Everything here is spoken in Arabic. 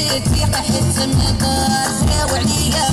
الفتيق حس مقاس وعليا